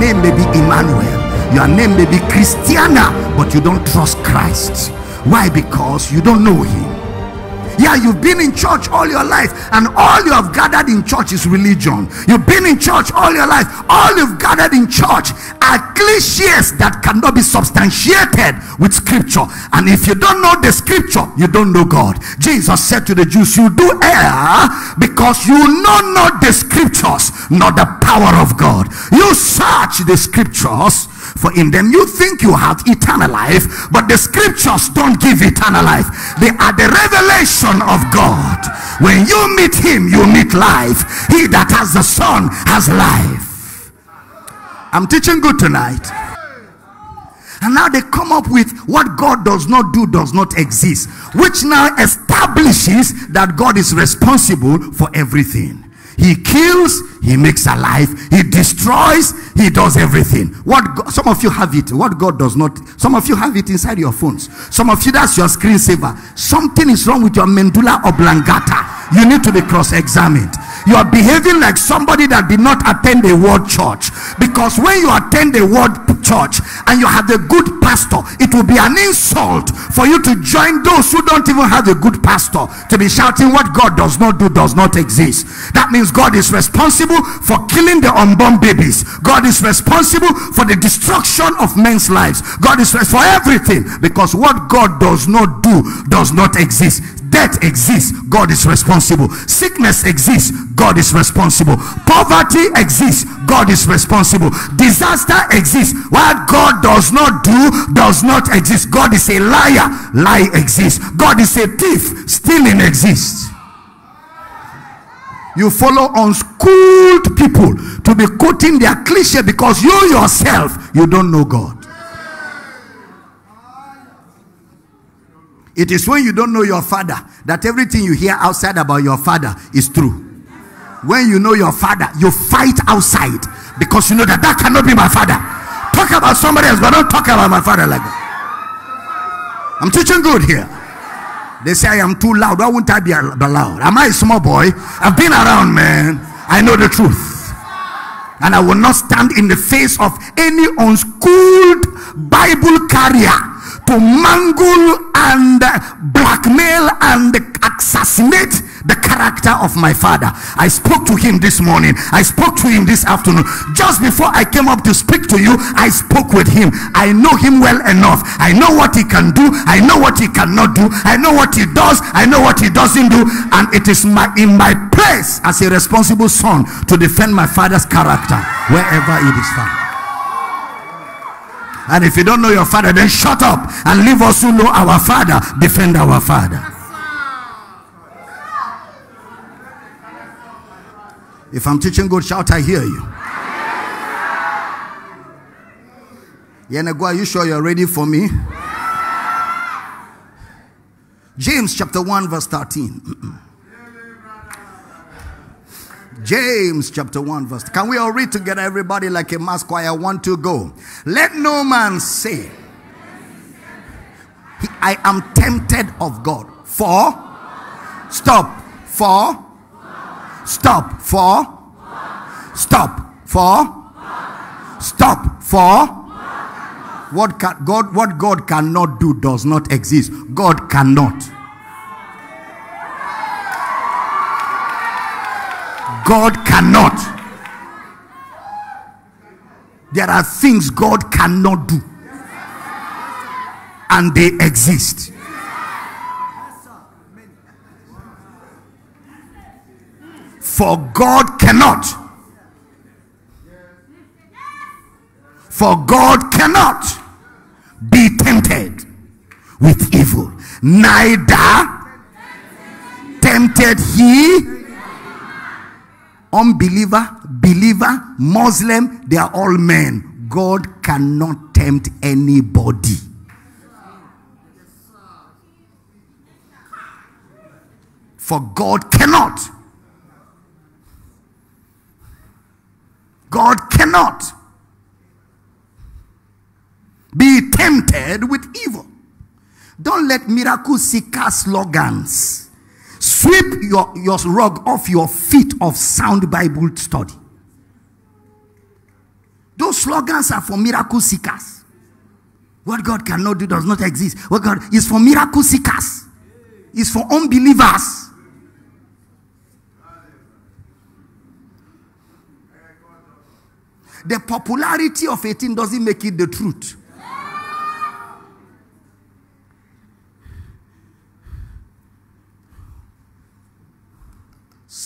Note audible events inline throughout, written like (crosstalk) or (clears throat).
be Emmanuel. Your name may be Christiana, but you don't trust Christ. Why? Because you don't know him. Yeah, you've been in church all your life, and all you have gathered in church is religion. You've been in church all your life, all you've gathered in church are cliches that cannot be substantiated with scripture. And if you don't know the scripture, you don't know God. Jesus said to the Jews, You do err because you know not the scriptures, not the power of God. You search the scriptures for in them you think you have eternal life, but the scriptures don't give eternal life. They are the revelation of God. When you meet him, you meet life. He that has the Son has life. I'm teaching good tonight. And now they come up with what God does not do, does not exist, which now establishes that God is responsible for everything. He kills, he makes alive, he destroys, he does everything. What God, some of you have it, what God does not. Some of you have it inside your phones. Some of you that's your screensaver. Something is wrong with your medulla oblongata. You need to be cross-examined. You are behaving like somebody that did not attend a word church. Because when you attend a word church and you have a good pastor, it will be an insult for you to join those who don't even have a good pastor to be shouting what God does not do does not exist. That means God is responsible for killing the unborn babies. God is responsible for the destruction of men's lives. God is responsible for everything because what God does not do does not exist. Death exists, God is responsible. Sickness exists, God is responsible. Poverty exists, God is responsible. Disaster exists. What God does not do does not exist. God is a liar, lie exists. God is a thief, stealing exists. You follow unschooled people to be quoting their cliche because you yourself you don't know God. It is when you don't know your father that everything you hear outside about your father is true. When you know your father, you fight outside because you know that that cannot be my father. Talk about somebody else, but don't talk about my father like that. I'm teaching good here. They say I am too loud. Why won't I be loud? Am I a small boy? I've been around, man. I know the truth. And I will not stand in the face of any unschooled Bible carrier to mangle and blackmail and assassinate the character of my father. I spoke to him this morning. I spoke to him this afternoon. Just before I came up to speak to you, I spoke with him. I know him well enough. I know what he can do. I know what he cannot do. I know what he does. I know what he doesn't do. And it is my in my place as a responsible son to defend my father's character wherever it is found. And if you don't know your father, then shut up and leave us who know our father defend our father. If I'm teaching good, shout, I hear you. Yenagoa, are you sure you're ready for me? James chapter 1, verse 13. (clears throat) James chapter 1 verse. Can we all read together everybody like a mass choir? One, two, go. Let no man say, I am tempted of God. For, stop, for, stop, for, stop, for, stop, for. What God, what God cannot do does not exist. God cannot. God cannot. There are things God cannot do, and they exist. For God cannot. For God cannot be tempted with evil, neither tempted he unbeliever, believer, Muslim, they are all men. God cannot tempt anybody. For God cannot. God cannot be tempted with evil. Don't let miracle seeker slogans sweep your, your rug off your feet of sound Bible study. Those slogans are for miracle seekers. What God cannot do does not exist. What God is for miracle seekers. Is for unbelievers. The popularity of 18 doesn't make it the truth.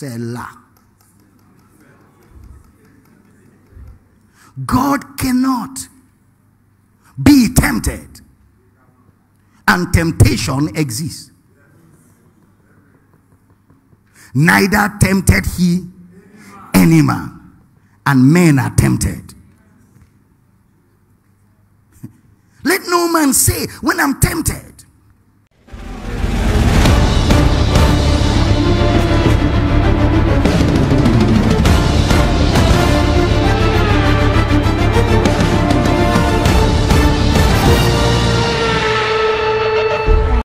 Selah. God cannot be tempted, and temptation exists. Neither tempted he any man, and men are tempted. Let no man say, when I'm tempted,